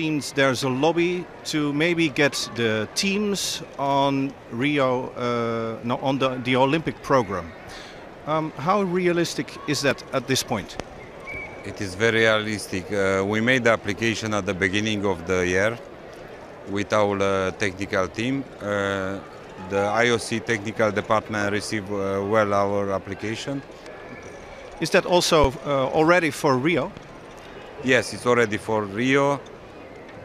Seems there's a lobby to maybe get the teams on Rio, uh, no, on the, the Olympic program. Um, how realistic is that at this point? It is very realistic. Uh, we made the application at the beginning of the year with our uh, technical team. Uh, the IOC technical department received uh, well our application. Is that also uh, already for Rio? Yes, it's already for Rio.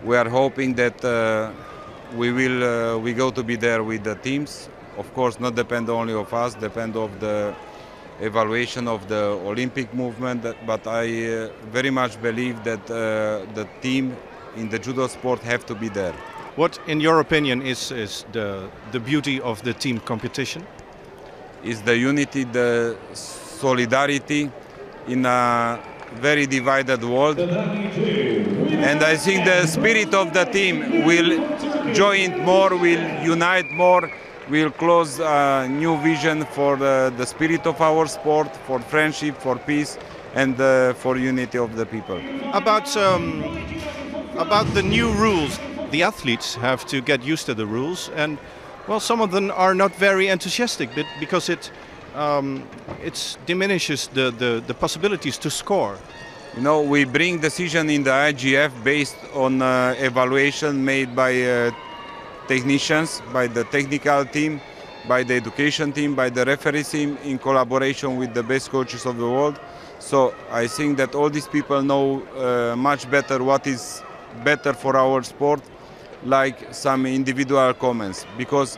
We are hoping that uh, we will uh, we go to be there with the teams. Of course, not depend only of us, depend of the evaluation of the Olympic movement. But I uh, very much believe that uh, the team in the judo sport have to be there. What, in your opinion, is, is the, the beauty of the team competition? Is the unity, the solidarity in a very divided world. And I think the spirit of the team will join more, will unite more, will close a new vision for the, the spirit of our sport, for friendship, for peace, and uh, for unity of the people. About, um, about the new rules, the athletes have to get used to the rules, and well, some of them are not very enthusiastic because it um, it diminishes the, the, the, possibilities to score. You know, we bring decision in the IJF based on uh, evaluation made by uh, technicians, by the technical team, by the education team, by the referee team, in collaboration with the best coaches of the world. So I think that all these people know uh, much better what is better for our sport, like some individual comments, because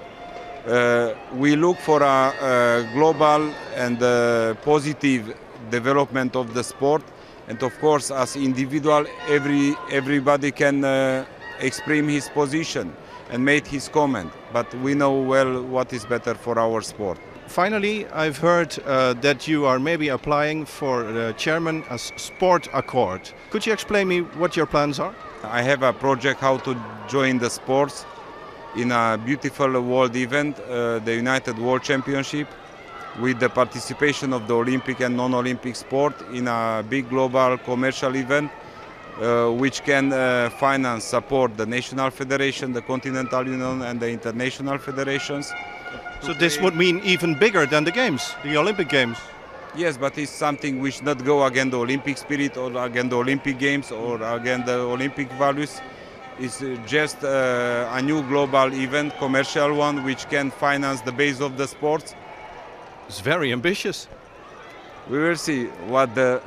we look for a, a global and a positive development of the sport. And of course as individual every everybody can uh, express his position and make his comment. But we know well what is better for our sport. Finally i've heard uh, that you are maybe applying for the chairman as sport accord. Could you explain me what your plans are? I have a project how to join the sports in a beautiful world event, uh, the United World Championship, with the participation of the Olympic and non-Olympic sport in a big global commercial event, uh, which can uh, finance, support the national federation, the continental union, and the international federations. So this would mean even bigger than the games, the Olympic games. Yes, but it's something which not go against the Olympic spirit or against the Olympic games or against the Olympic values. It's just uh, a new global event, commercial one, which can finance the base of the sports. It's very ambitious. We will see what the,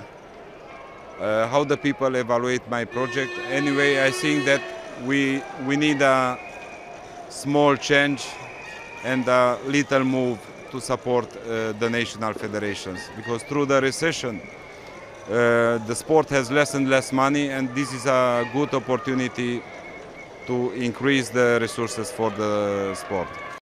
uh, how the people evaluate my project. Anyway, I think that we, we need a small change and a little move to support uh, the national federations because through the recession uh, the sport has less and less money and this is a good opportunity to increase the resources for the sport.